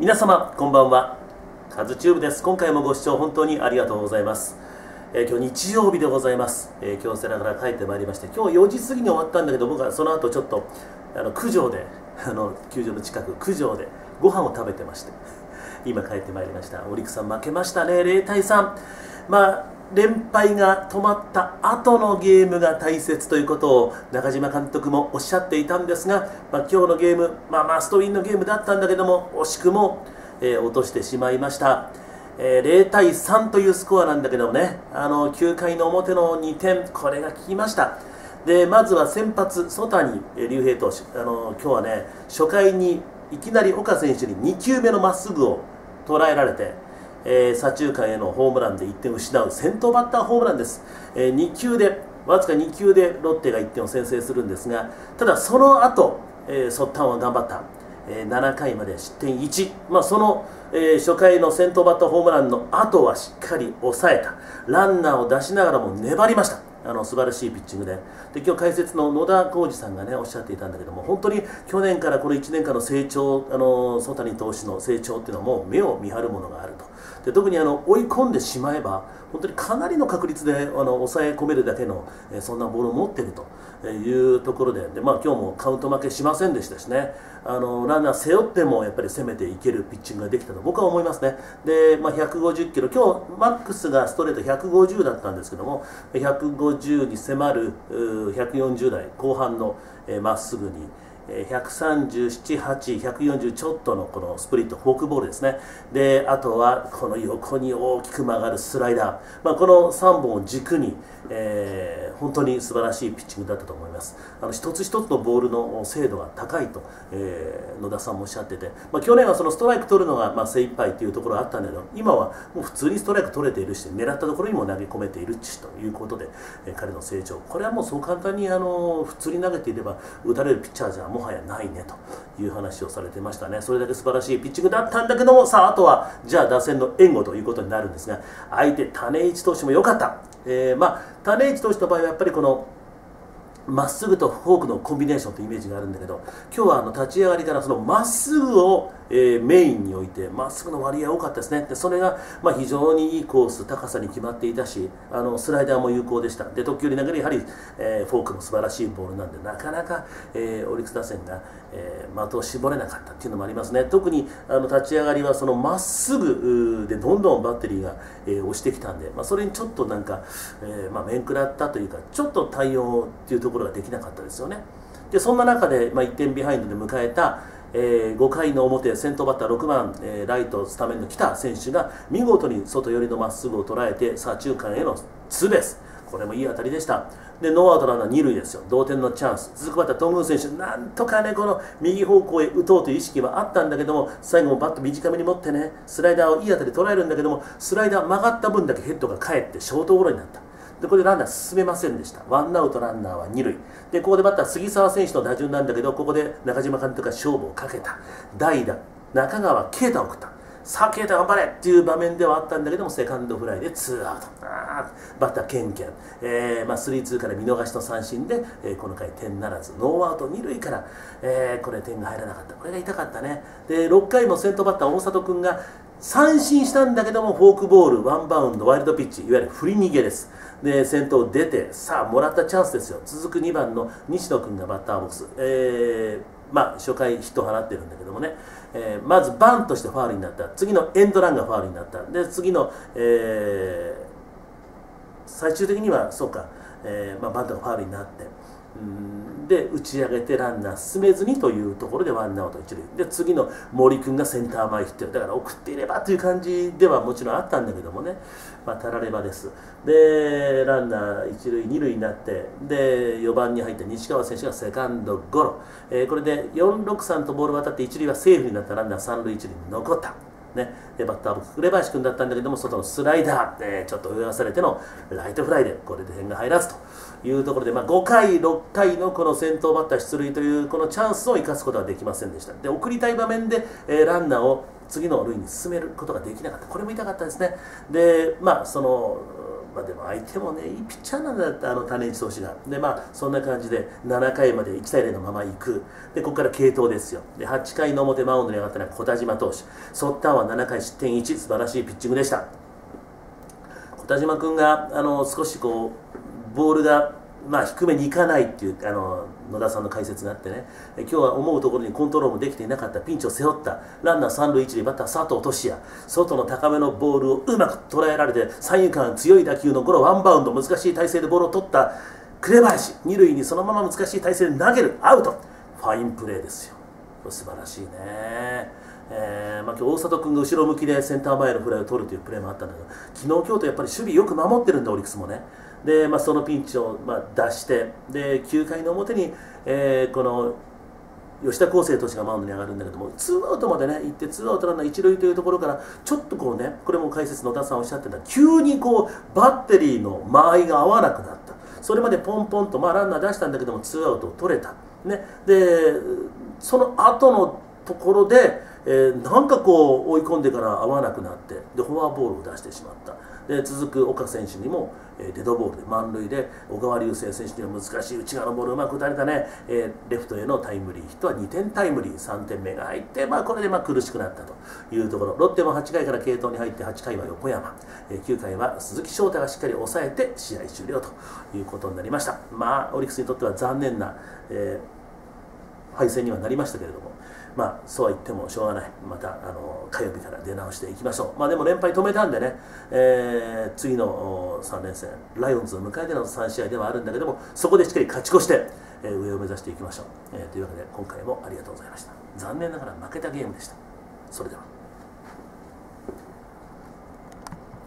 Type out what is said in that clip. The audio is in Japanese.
皆様こんばんは。カズチューブです。今回もご視聴本当にありがとうございます、えー今日日曜日でございます、えー今日背中から帰ってまいりまして今日4時過ぎに終わったんだけど僕はその後ちょっとあの九条で あの球場の近く九条でご飯を食べてまして 今帰ってまいりました。オリックさん負けましたね0対3まあ連敗が止まった後のゲームが大切ということを中島監督もおっしゃっていたんですが、まあ、今日のゲーム、まあ、マストウィンのゲームだったんだけども惜しくも、えー落としてしまいました、えー0対3というスコアなんだけどもねあの9回の表の2点これが効きました。でまずは先発、曽谷竜平投手。あの今日はね初回にいきなり岡選手に2球目のまっすぐを捉えられてえー左中間へのホームランで1点を失う先頭バッターホームランです、えー2球でわずか2球でロッテが1点を先制するんですがただその後、えー、ソッタンは頑張った、えー7回まで失点1、まあ、その、えー初回の先頭バッターホームランの後はしっかり抑えた。ランナーを出しながらも粘りました。あの素晴らしいピッチングで。で今日解説の野田浩二さんがねおっしゃっていたんだけども本当に去年からこの1年間の成長あの曽谷投手の成長っていうのはもう目を見張るものがあると。で特にあの追い込んでしまえば本当にかなりの確率であの抑え込めるだけの、えーそんなボールを持っているというところでで、まあ、今日もカウント負けしませんでしたしね。あのランナー背負ってもやっぱり攻めていけるピッチングができたと僕は思いますね。で、まあ、150キロ今日マックスがストレート150だったんですけども150に迫る140代後半のえーま、っすぐに137、8、140ちょっとのこのスプリット、フォークボールですね、であとはこの横に大きく曲がるスライダー、まあ、この3本を軸に、えー本当に素晴らしいピッチングだったと思います、あの一つ一つのボールの精度が高いと、えー野田さんもおっしゃってて、まあ、去年はそのストライク取るのがまあ精一杯というところがあったんだけど、今はもう普通にストライク取れているし、狙ったところにも投げ込めているしということで、えー彼の成長、これはもうそう簡単にあの普通に投げていれば、打たれるピッチャーじゃもはやないねという話をされてましたね、それだけ素晴らしいピッチングだったんだけども、さあ、あとはじゃあ打線の援護ということになるんですが、相手、種市投手も良かった、えーまあ、種市投手の場合はやっぱりこのまっすぐとフォークのコンビネーションというイメージがあるんだけど今日はあの立ち上がりからそのまっすぐを、えーメインに置いてまっすぐの割合多かったですね。でそれが、まあ、非常にいいコース高さに決まっていたしあのスライダーも有効でした。で時折投げるやはり、えーフォークも素晴らしいボールなんでなかなか、えーオリックス打線が、えー的を絞れなかったっていうのもありますね。特にあの立ち上がりはそのまっすぐでどんどんバッテリーが、えー押してきたんで、まあ、それにちょっとなんか、えーまあ、面食らったというかちょっと対応っていうところができなかったですよね。でそんな中で、まあ、1点ビハインドで迎えた、えー5回の表先頭バッター6番、えーライトスタメンの来田選手が見事に外寄りのまっすぐを捉えて左中間へのツーベース。これもいい当たりでした。でノーアウトランナー二塁ですよ。同点のチャンス。続くバッター頓宮選手。なんとかねこの右方向へ打とうという意識はあったんだけども最後もバット短めに持ってねスライダーをいい当たり捉えるんだけどもスライダー曲がった分だけヘッドが返ってショートゴロになった。でこれでランナー進めませんでした。ワンアウトランナーは二塁。でここでバッター杉澤選手の打順なんだけどここで中島監督が勝負をかけた。代打中川圭太を送った。さあ、啓太頑張れっていう場面ではあったんだけども、セカンドフライでツーアウト。バッター、ケンケン。えーまあ、スリーツーから見逃しの三振で、えーこの回点ならず、ノーアウト二塁から、えーこれ点が入らなかった。これが痛かったね。で、6回も先頭バッター、大里君が三振したんだけども、フォークボール、ワンバウンド、ワイルドピッチ、いわゆる振り逃げです。で、先頭出て、さあ、もらったチャンスですよ。続く2番の西野君がバッターボックス。えーまあ、初回ヒットを放ってるんだけどもね、えーまずバンとしてファウルになった。次のエンドランがファウルになった。で次の、えー最終的にはそうか、えーまあ、バントがファウルになって。うん。で打ち上げてランナー進めずにというところでワンアウト一塁。で次の森君がセンター前ヒット。だから送っていればという感じではもちろんあったんだけどもね、まあ、たらればです。でランナー一塁二塁になって。で4番に入った西川選手がセカンドゴロ、えーこれで463とボール渡って一塁はセーフになったランナー三塁一塁に残った。ね、でバッターボックス紅林君だったんだけども外のスライダー、えーちょっと泳がされてのライトフライでこれで点が入らずと。いうところで、まあ、5回、6回のこの先頭バッター出塁というこのチャンスを生かすことはできませんでした。で送りたい場面で、えーランナーを次の塁に進めることができなかった。これも痛かったですね。でまあそのまあ、でも相手もねいいピッチャーなんだってあの種市投手が。でまあそんな感じで7回まで1対0のままいく。でここから継投ですよ。で8回の表マウンドに上がったのは小田島投手。ソッタンは7回失点1素晴らしいピッチングでした。小田島君があの少しこうボールがまあ、低めに行かないっていうあの野田さんの解説があってね。今日は思うところにコントロールもできていなかったピンチを背負った。ランナー三塁一塁バッター佐藤俊也。外の高めのボールをうまく捉えられて三遊間強い打球のゴロワンバウンド難しい体勢でボールを取った。紅林二塁にそのまま難しい体勢で投げる。アウト。ファインプレーですよ。素晴らしいね。えーまあ、今日大里君が後ろ向きでセンター前のフライを取るというプレーもあったんだけど昨日、今日とやっぱり守備よく守ってるんだオリックスもね。で、まあ、そのピンチをまあ出してで9回の表に、えー、この吉田輝星投手がマウンドに上がるんだけどもツーアウトまでね行ってツーアウトランナー一塁というところからちょっとこうねこれも解説野田さんおっしゃってた急にこうバッテリーの間合いが合わなくなった。それまでポンポンと、まあ、ランナー出したんだけどもツーアウトを取れた、ね、でその後のところで、えー、なんかこう追い込んでから合わなくなってでフォアボールを出してしまった。で続く岡選手にも、えー、デッドボールで満塁で小川龍成選手には難しい。内側のボールうまく打たれたね、えー、レフトへのタイムリーヒットは2点タイムリー。3点目が入って、まあ、これでまあ苦しくなったというところ。ロッテも8回から継投に入って8回は横山、えー、9回は鈴木翔太がしっかり抑えて試合終了ということになりました。まあオリックスにとっては残念な、えー、敗戦にはなりましたけれどもまあそうは言ってもしょうがない。またあの火曜日から出直していきましょう。まあでも連敗止めたんでね、えー、次の3連戦ライオンズを迎えての3試合ではあるんだけどもそこでしっかり勝ち越して、えー、上を目指していきましょう、えー、というわけで今回もありがとうございました。残念ながら負けたゲームでした。それでは。